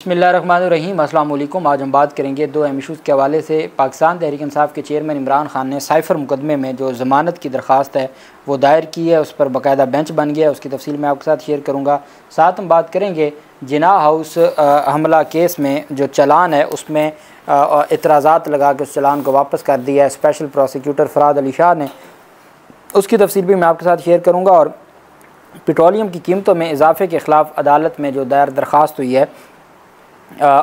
बसमीम अल्लाम आज हम बात करेंगे दो एम इशूज़ के हवाले से। पाकिस्तान तहरीक इंसाफ के चेयरमैन इमरान खान ने साइफ़र मुकदमे में जो ज़मानत की दरख्वास्त है, वो दायर की है। उस पर बाकायदा बेंच बन गया है। उसकी तफसील मैं आपके साथ शेयर करूँगा। साथ हम बात करेंगे जिना हाउस हमला केस में जो चलान है, उसमें एतराज़ात लगा के उस चलान को वापस कर दिया है। स्पेशल प्रोसिक्यूटर फ़राद अली शाह ने। उसकी तफसील भी मैं आपके साथ शेयर करूँगा और पेट्रोलियम की कीमतों में इजाफे के ख़िलाफ़ अदालत में जो दायर दरख्वास्त हुई है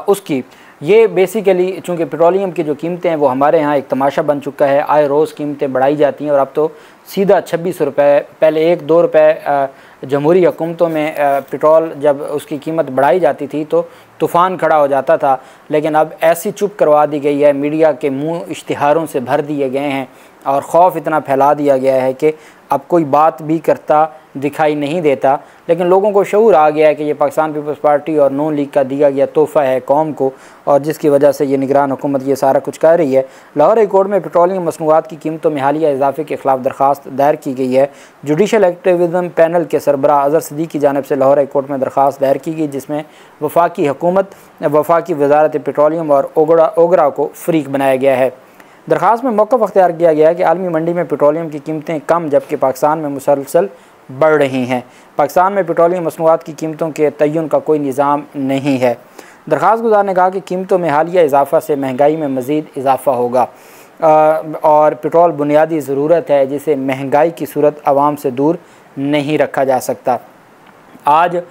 उसकी। ये बेसिकली चूँकि पेट्रोलियम की जो कीमतें हैं, वो हमारे यहाँ एक तमाशा बन चुका है। आए रोज़ कीमतें बढ़ाई जाती हैं और अब तो सीधा छब्बीस रुपये पहले एक दो रुपये जमहूरी हुकूमतों में पेट्रोल जब उसकी कीमत बढ़ाई जाती थी तो तूफ़ान खड़ा हो जाता था। लेकिन अब ऐसी चुप करवा दी गई है, मीडिया के मुँह इश्तहारों से भर दिए गए हैं और खौफ इतना फैला दिया गया है कि अब कोई बात भी करता दिखाई नहीं देता। लेकिन लोगों को शूर आ गया है कि ये पाकिस्तान पीपल्स पार्टी और नून लीग का दिया गया तोहफ़ा है कौम को, और जिसकी वजह से ये निगरान हुकूमत ये सारा कुछ कर रही है। लाहौर हाई कोर्ट में पेट्रोलियम मसनूआत की कीमतों में हालिया इजाफे के खिलाफ दरख्वास्त दायर की गई है। जुडिशल एक्टिविज़म पैनल के सरबरा अजहर सदी की जानब से लाहौर हाई कोर्ट में दरख्वास्त दायर की गई, जिसमें वफाकी हुकूमत, वफाकी वजारत पेट्रोलियम और ओगरा ओगरा को फ्रीक बनाया गया है। दरख्वास्त में मौक़ अख्तियार किया गया है कि आलमी मंडी में पेट्रोलियम की कीमतें कम, जबकि पाकिस्तान में मुसलसल बढ़ रही हैं। पाकिस्तान में पेट्रोलियम मसनूआत की कीमतों के तयन का कोई निज़ाम नहीं है। दरख्वास्त गुजार ने कहा कि कीमतों में हालिया इजाफा से महँगाई में मज़ीद इजाफा होगा। और पेट्रोल बुनियादी ज़रूरत है, जिसे महँगाई की सूरत आवाम से दूर नहीं रखा जा सकता। आज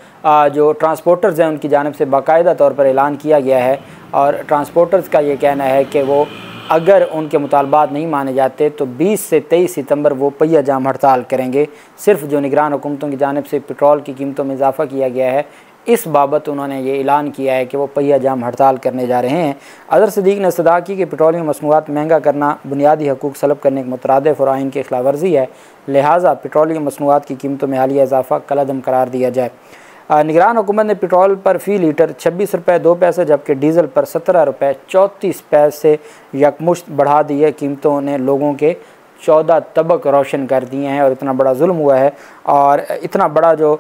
जो ट्रांसपोर्टर्स हैं, उनकी जानब से बाकायदा तौर पर ऐलान किया गया है और ट्रांसपोर्टर्स का ये कहना है कि वो अगर उनके मुतालबात नहीं माने जाते तो 20 से 23 सितंबर वो पहिया जाम हड़ताल करेंगे। सिर्फ़ जो निगरान हुकूमतों की जानब से पेट्रोल की कीमतों में इजाफा किया गया है, इस बाबत उन्होंने ये ऐलान किया है कि वो पहिया जाम हड़ताल करने जा रहे हैं। अदर सदीक ने सदा की कि पेट्रोलियम मसनूआत महँगा करना, बुनियादी हकूक सलब करने के मुतरद और आइन की खिलाफ वर्जी है, लिहाजा पेट्रोलियम मसनूआत की कीमतों में हालिया इजाफा कलदम करार दिया जाए। निगरान हुकूमत ने पेट्रोल पर फ़ी लीटर छब्बीस रुपये दो पैसे, जबकि डीज़ल पर सत्रह रुपये चौंतीस पैसे यकमुश्त बढ़ा दी है। कीमतों ने लोगों के चौदह तबक रोशन कर दिए हैं और इतना बड़ा जुल्म हुआ है और इतना बड़ा जो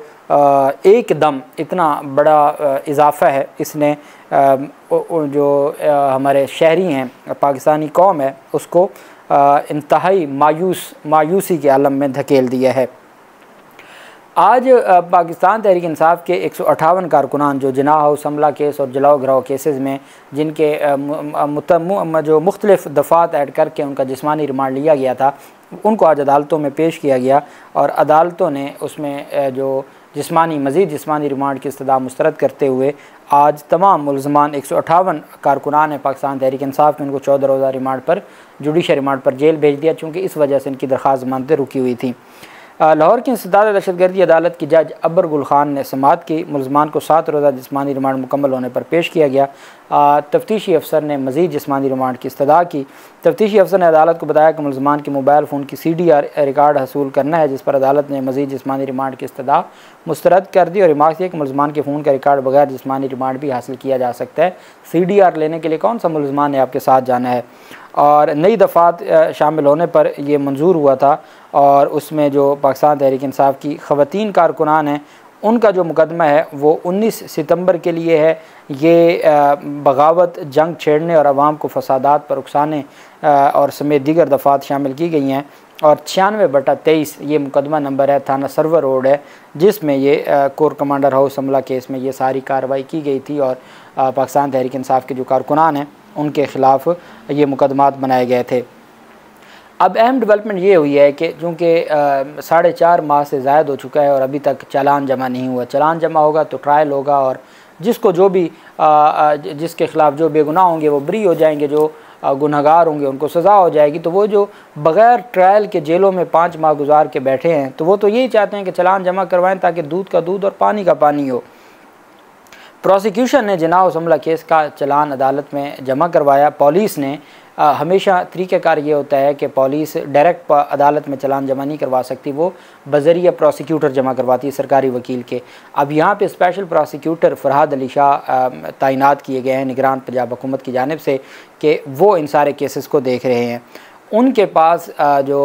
एक दम इतना बड़ा इजाफ़ा है। इसने जो हमारे शहरी हैं, पाकिस्तानी कौम है, उसको इंतहाई मायूस, मायूसी के आलम में धकेल दिया है। आज पाकिस्तान तहरीक इंसाफ के एक सौ अठावन कारकुनान जो जना हाउस हमला केस और जलाओ घराव केसेस में, जिनके जो मुख्तलिफ़ दफ़ात ऐड करके उनका जिसमानी रिमांड लिया गया था, उनको आज अदालतों में पेश किया गया और अदालतों ने उसमें जो जिसमानी, मज़ीद जिसमानी रिमांड की इस्तः मुस्तरद करते हुए, आज तमाम मुलजमान एक सौ अठावन कारकुनान है पाकिस्तान तहरीक इंसाफ में उनको चौदह रोज़ा रिमांड पर जुडिशल रिमांड पर जेल भेज दिया, चूँकि इस वजह से इनकी दरख्वास्त जमानतें रुकी हुई थी। लाहौर की इंसदाद दहशत गर्दी अदालत की जज अबर गुल खान ने समात की। मुलजमान को सात रोज़ा जिसमानी रिमांड मुकम्मल होने पर पेश किया गया। तफ्तीशी अफसर ने मजीद जिसमानी रिमांड की इस्तः की। तफ्तीशी अफसर ने अदालत को बताया कि मुलजमान के मोबाइल फ़ोन की सी डी आर रिकार्ड हासिल करना है, जिस पर अदालत ने मजीद जिसमानी रिमांड की इस्तः मुस्तरद कर दी और रिमार्क दिया कि मुलजमान के फ़ोन का रिकार्ड बगैर जिसमानी रिमांड भी हासिल किया जा सकता है। सी डी आर लेने के लिए कौन सा मुलजमान ने आपके साथ जाना है? और नई दफ़ात शामिल होने पर यह मंजूर हुआ था और उसमें जो पाकिस्तान तहरीक इंसाफ की ख़वान कारकुनान हैं उनका जो मुकदमा है, वो 19 सितंबर के लिए है। ये बगावत जंग छेड़ने और आवाम को फसादात पर उकसाने और समेत दीगर दफ़ात शामिल की गई हैं। और छियानवे बटा तेईस ये मुकदमा नंबर है, थाना सर्वर रोड है, जिसमें ये कोर कमांडर हाउस हमला केस में ये सारी कार्रवाई की गई थी और पाकिस्तान तहरीक इंसाफ के जो कारकुनान हैं, उनके ख़िलाफ़ ये मुकदमात बनाए गए थे। अब अहम डेवलपमेंट ये हुई है कि चूँकि साढ़े चार माह से ज़ायद हो चुका है और अभी तक चालान जमा नहीं हुआ। चालान जमा होगा तो ट्रायल होगा और जिसको जो भी आ, जिसके ख़िलाफ़ जो बेगुनाह होंगे वो बरी हो जाएँगे जो गुनहगार होंगे उनको सज़ा हो जाएगी। तो वो जो बग़ैर ट्रायल के जेलों में पाँच माह गुजार के बैठे हैं तो वो तो यही चाहते हैं कि चलान जमा करवाएँ ताकि दूध का दूध और पानी का पानी हो। प्रोसिक्यूशन ने जनाब हमला केस का चलान अदालत में जमा करवाया। पुलिस ने हमेशा तरीक़ाकार ये होता है कि पुलिस डायरेक्ट अदालत में चलान जमा नहीं करवा सकती, वो बजरिया प्रोसिक्यूटर जमा करवाती है सरकारी वकील के। अब यहाँ पे स्पेशल प्रोसिक्यूटर फ़रहाद अली शाह तैनात किए गए हैं निगरान पंजाब हुकूमत की जानब से कि वो इन सारे केसेस को देख रहे हैं। उनके पास जो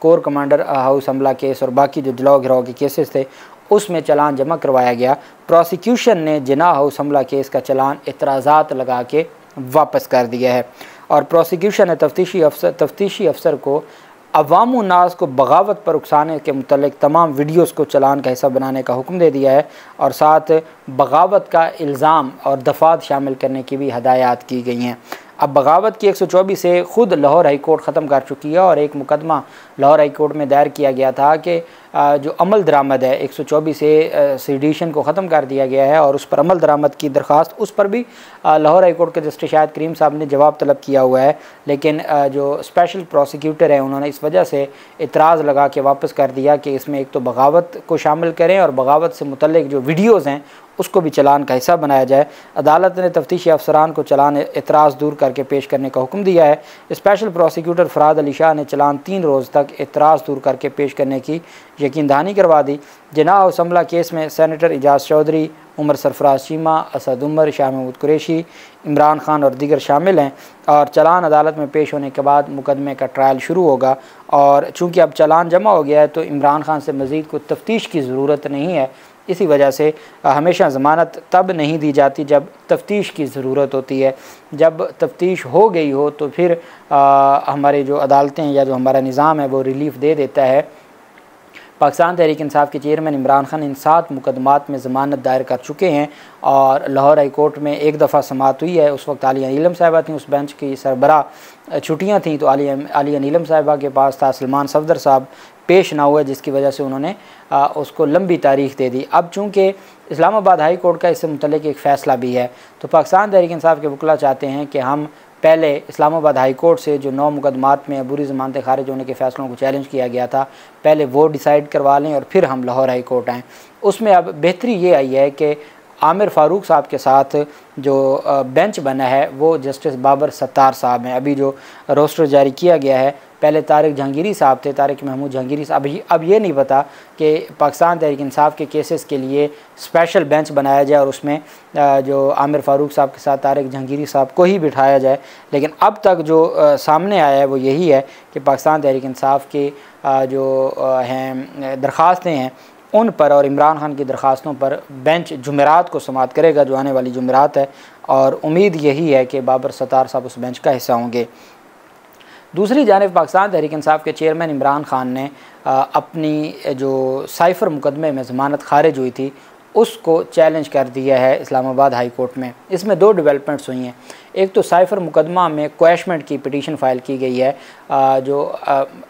कोर कमांडर हाउस हमला केस और बाकी जो जलाओ घिराव के केसेस थे, उसमें चलान जमा करवाया गया। प्रोसिक्यूशन ने जना हाउस हमला केस का चलान एतराज़ात लगा के वापस कर दिया है। और प्रोसिक्यूशन ने तफ्तीशी अफसर तफ्तीशी अफसर को अवाम नाज को बगावत पर उकसाने के मतलब तमाम वीडियोस को चलान का हिस्सा बनाने का हुक्म दे दिया है और साथ बगावत का इल्ज़ाम और दफात शामिल करने की भी हदायत की गई हैं। अब बगावत की 124 से ख़ुद लाहौर हाई कोर्ट ख़त्म कर चुकी है और एक मुकदमा लाहौर हाई कोर्ट में दायर किया गया था कि जो अमल दरामद है 124 से सीडिशन को ख़त्म कर दिया गया है और उस पर अमल दरामद की दरख्वास्त उस पर भी लाहौर हाई कोर्ट के जस्टिस शाहिद करीम साहब ने जवाब तलब किया हुआ है। लेकिन जो स्पेशल प्रोसिक्यूटर हैं, उन्होंने इस वजह से इतराज़ लगा के वापस कर दिया कि इसमें एक तो बगावत को शामिल करें और बगावत से मुतल जो वीडियोज़ हैं, उसको भी चलान का हिस्सा बनाया जाए। अदालत ने तफ्तीशी अफसरान को चलान एतराज़ दूर करके पेश करने का हुक्म दिया है। स्पेशल प्रोसिक्यूटर फराद अली शाह ने चलान तीन रोज़ तक एतराज़ दूर करके पेश करने की यकीन दहानी करवा दी। जना असम्बला केस में सैनिटर एजाज चौधरी उमर सरफराज चीमा असद उमर शाह महमूद कुरेशी इमरान खान और दीगर शामिल हैं और चलान अदालत में पेश होने के बाद मुकदमे का ट्रायल शुरू होगा और चूँकि अब चलान जमा हो गया है तो इमरान खान से मज़ीद को तफ्तीश की ज़रूरत नहीं है। इसी वजह से हमेशा ज़मानत तब नहीं दी जाती जब तफ्तीश की ज़रूरत होती है। जब तफ्तीश हो गई हो तो फिर आ, हमारे जो अदालतें या जो हमारा निज़ाम है वो रिलीफ़ दे देता है। पाकिस्तान तहरीक इंसाफ के चेयरमैन इमरान खान इन सात मुकदमात में ज़मानत दायर कर चुके हैं और लाहौर हाई कोर्ट में एक दफ़ा समात हुई है। उस वक्त आलिया नीलम साहिबा थी उस बेंच की सरबरा छुट्टियाँ थीं तो आलिया आलिया नीलम साहिबा के पास था सलमान सफदर साहब पेश ना हुआ जिसकी वजह से उन्होंने आ, उसको लंबी तारीख दे दी। अब चूँकि इस्लामाबाद हाई कोर्ट का इससे मुतल एक फ़ैसला भी है तो पाकिस्तान तहरीक इंसाफ के वकला चाहते हैं कि हम पहले इस्लामाबाद हाई कोर्ट से जो नौ मुकदमात में अबूरी ज़मानत खारिज होने के फ़ैसलों को चैलेंज किया गया था, पहले वो डिसाइड करवा लें और फिर हम लाहौर हाई कोर्ट आएँ। उसमें अब बेहतरी ये आई है कि आमिर फ़ारूक साहब के साथ जो बेंच बना है, वो जस्टिस बाबर सत्तार साहब हैं। अभी जो रोस्टर जारी किया गया है पहले तारिक जहांगीरी साहब थे, तारिक महमूद जहांगीरी साहब। अब ये नहीं पता कि पाकिस्तान तहरीक इंसाफ के केसेस के लिए स्पेशल बेंच बनाया जाए और उसमें जो आमिर फ़ारूक साहब के साथ तारिक जहांगीरी साहब को ही बिठाया जाए। लेकिन अब तक जो सामने आया है वो यही है कि पाकिस्तान तहरीक इंसाफ के जो हैं दरख्वास्तें हैं, उन पर और इमरान खान की दरख्वास्तों पर बेंच जुमेरात को समात करेगा, जो आने वाली जुमेरात है। और उम्मीद यही है कि बाबर सतार साहब उस बेंच का हिस्सा होंगे। दूसरी जानब पाकिस्तान तहरीक इंसाफ के चेयरमैन इमरान खान ने अपनी जो साइफ़र मुकदमे में ज़मानत खारिज हुई थी, उसको चैलेंज कर दिया है इस्लामाबाद हाई कोर्ट में। इसमें दो डेवलपमेंट्स हुई हैं। एक तो साइफ़र मुकदमा में क्वेशमेंट की पिटीशन फ़ाइल की गई है जो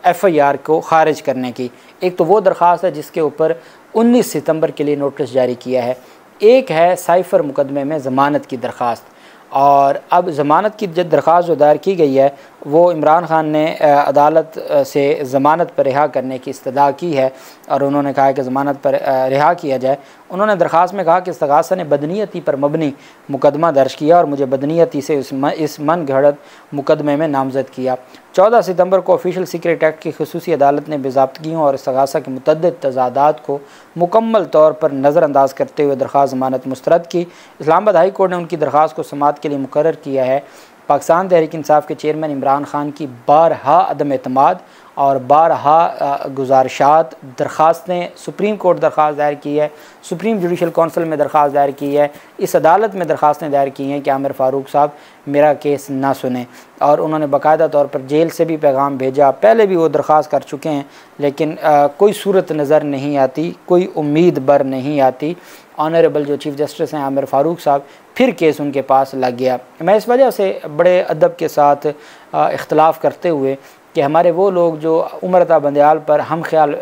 एफ़ आई आर को खारिज करने की। एक तो वो दरख्वास्त है जिसके ऊपर 19 सितंबर के लिए नोटिस जारी किया है। एक है साइफ़र मुकदमे में ज़मानत की दरख्वास्त। और अब ज़मानत की जब दरख्वास्त जो दायर की गई है, वो इमरान खान ने अदालत से ज़मानत पर रिहा करने की इस्तः की है और उन्होंने कहा कि ज़मानत पर रिहा किया जाए। उन्होंने दरख्वास्त में कहा कि इस्तगासा ने बदनीयती पर मबनी मुकदमा दर्ज किया और मुझे बदनीयती से इस मन घड़त मुकदमे में नामजद किया। चौदह सितंबर को ऑफिशियल सीक्रेट एक्ट की खसूसी अदालत ने बेजाबतगियों और सगासा के मतद तजादात को मुकम्मल तौर पर नज़रअंदाज करते हुए दरख्वा ज़मानत मुस्रद की। इस्लामाबाद हाई कोर्ट ने उनकी दरख्वास्त को समात के लिए मुकर किया है। पाकिस्तान तहरीक इंसाफ के चेयरमैन इमरान खान की बारहा अदम अतमाद और बारहा गुजारशात दरख्वास्तें सुप्रीम कोर्ट दरख्वास्त दायर की है सुप्रीम जुडिशल कौंसिल में दरख्वास्त दायर की है इस अदालत में दरख्वास्तें दायर की हैं कि आमिर फ़ारूक साहब मेरा केस ना सुने। और उन्होंने बाकायदा तौर पर जेल से भी पैगाम भेजा पहले भी वो दरख्वास्त कर चुके हैं लेकिन आ, कोई सूरत नज़र नहीं आती कोई उम्मीद बर नहीं आती। ऑनरेबल जो चीफ़ जस्टिस हैं आमिर फ़ारूक साहब फिर केस उनके पास लग गया। मैं इस वजह से बड़े अदब के साथ इख्तलाफ करते हुए कि हमारे वो लोग जो उम्रता बंदयाल पर हम ख्याल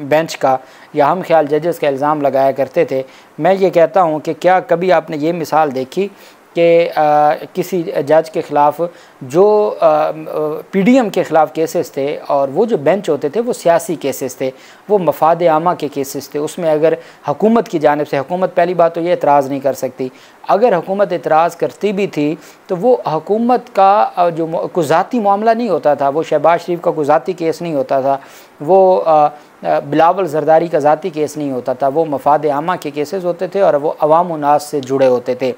बेंच का या हम ख्याल जजेस का इल्ज़ाम लगाया करते थे, मैं ये कहता हूँ कि क्या कभी आपने ये मिसाल देखी कि किसी जज के ख़िलाफ़ जो पीडीएम के ख़िलाफ़ केसेस थे और वो जो बेंच होते थे, वो सियासी केसेस थे, वो मफाद आमा के केसेस थे। उसमें अगर हुकूमत की जानब से, हुकूमत पहली बात तो ये एतराज़ नहीं कर सकती। अगर हुकूमत एतराज़ करती भी थी तो वो हुकूमत का जो कुछ ज़ाती मामला नहीं होता था, वो शहबाज शरीफ का कुछ ज़ाती केस नहीं होता था, वो बिलावल जरदारी का ज़ाती केस नहीं होता था, वो मफाद आमा के केसेस होते थे और वो अवाम नास से जुड़े होते थे।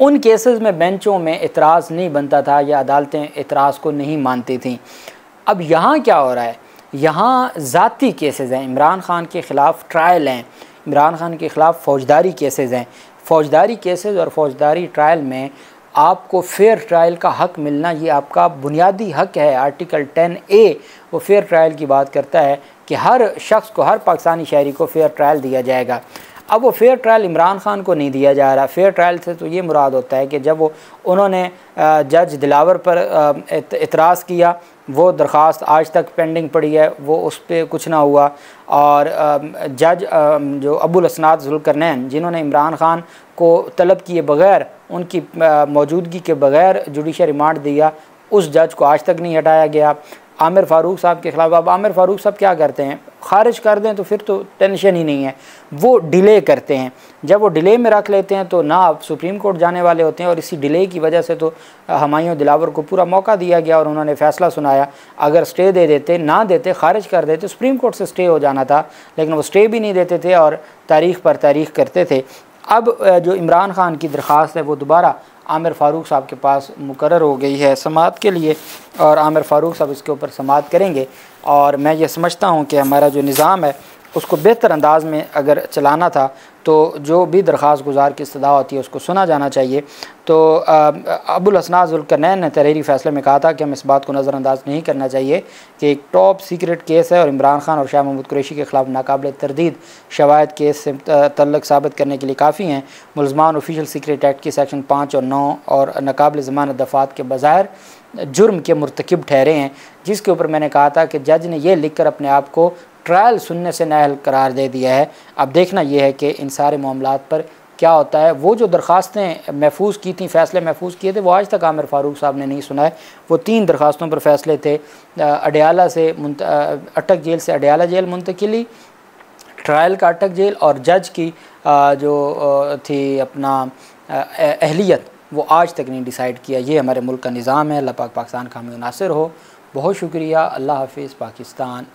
उन केसेस में बेंचों में इतराज़ नहीं बनता था या अदालतें इतराज़ को नहीं मानती थीं। अब यहाँ क्या हो रहा है? यहाँ ज़ाती केसेस हैं। इमरान ख़ान के ख़िलाफ़ ट्रायल हैं। इमरान ख़ान के ख़िलाफ़ फ़ौजदारी केसेस हैं। फ़ौजदारी केसेस और फ़ौजदारी ट्रायल में आपको फेयर ट्रायल का हक मिलना ये आपका बुनियादी हक है। आर्टिकल टेन ए वो फेयर ट्रायल की बात करता है कि हर शख्स को, हर पाकिस्तानी शहरी को फेयर ट्रायल दिया जाएगा। अब वो फेयर ट्रायल इमरान खान को नहीं दिया जा रहा। फेयर ट्रायल से तो ये मुराद होता है कि जब वो, उन्होंने जज दिलावर पर इतराज़ किया, वो दरख्वास्त आज तक पेंडिंग पड़ी है, वो उस पर कुछ ना हुआ। और जज जो अबुल असनाद, जुलकरनैन, जिन्होंने इमरान खान को तलब किए बगैर, उनकी मौजूदगी के बगैर जुडिशल रिमांड दिया, उस जज को आज तक नहीं हटाया गया। आमिर फ़ारूक साहब के ख़िलाफ़, अब आमिर फ़ारूक साहब क्या करते हैं? ख़ारिज कर दें तो फिर तो टेंशन ही नहीं है। वो डिले करते हैं। जब वो डिले में रख लेते हैं तो ना आप सुप्रीम कोर्ट जाने वाले होते हैं और इसी डिले की वजह से तो हमायूं दिलावर को पूरा मौका दिया गया और उन्होंने फ़ैसला सुनाया। अगर स्टे दे देते, ना देते, खारिज कर देते, सुप्रीम कोर्ट से स्टे हो जाना था, लेकिन वो स्टे भी नहीं देते थे और तारीख पर तारीख करते थे। अब जो इमरान खान की दरख्वास्त है, वो दोबारा आमिर फ़ारूक साहब के पास मुकर हो गई है समात के लिए और आमिर फ़ारूक साहब इसके ऊपर समात करेंगे। और मैं ये समझता हूँ कि हमारा जो निज़ाम है, उसको बेहतर अंदाज में अगर चलाना था तो जो भी दरख्वास्त गुजार की इस्तः होती है, उसको सुना जाना चाहिए। तो अबुल हसनाजुलकरनैन ने तहरीरी फ़ैसले में कहा था कि हम इस बात को नज़रअंदाज नहीं करना चाहिए कि एक टॉप सीक्रेट केस है और इमरान खान और शाह महमूद कुरैशी के ख़िलाफ़ नाकबिल तरदीद शवायद केस से तल्लक साबित करने के लिए काफ़ी हैं। मुलजमान ऑफिशियल सीक्रेट एक्ट की सेक्शन पाँच और नौ और नाकबिल ज़मान दफ़ात के बज़ाहिर जुर्म के मरतकब ठहरे हैं, जिसके ऊपर मैंने कहा था कि जज ने यह लिख कर अपने आप को ट्रायल सुनने से नाहल करार दे दिया है। अब देखना यह है कि इन सारे मामला पर क्या होता है। वो जो दरख्वास्तें महफूज की थी, फ़ैसले महफूज किए थे, वो आज तक आमिर फ़ारूक साहब ने नहीं सुना है। वो तीन दरख्वास्तों पर फैसले थे। अडयाला से अटक जेल से अडयाला जेल मुंतकली, ट्रायल का अटक जेल और जज की जो थी अपना अहलियत, वो आज तक नहीं डिसाइड किया। ये हमारे मुल्क का निज़ाम है। अल्लाह पाक पाकिस्तान का हमें नासिर हो। बहुत शुक्रिया। अल्लाह हाफिज़। पाकिस्तान